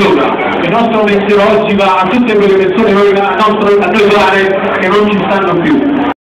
Allora, il nostro pensiero oggi va a tutte quelle persone, che a, nostro, a noi care, che non ci stanno più.